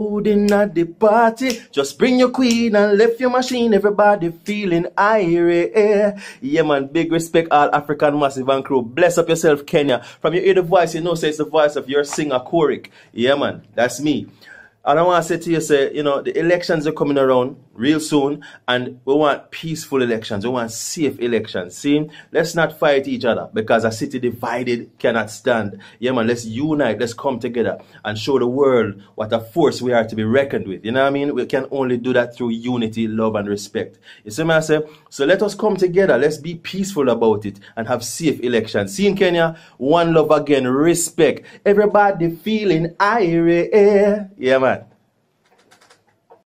in at the party, just bring your queen and lift your machine. Everybody feeling irate. Yeah, man. Big respect, all African massive and crew. Bless up yourself, Kenya. From your hear the voice, you know, say it's the voice of your singer, Koriq. Yeah, man. That's me. And I want to say to you, say, you know, the elections are coming around real soon, and we want peaceful elections. We want safe elections. See, let's not fight each other because a city divided cannot stand. Yeah, man, let's unite, let's come together and show the world what a force we are to be reckoned with. You know what I mean? We can only do that through unity, love, and respect. You see I say? So let us come together, let's be peaceful about it and have safe elections. See in Kenya, one love again, respect. Everybody feeling irate. Yeah, man.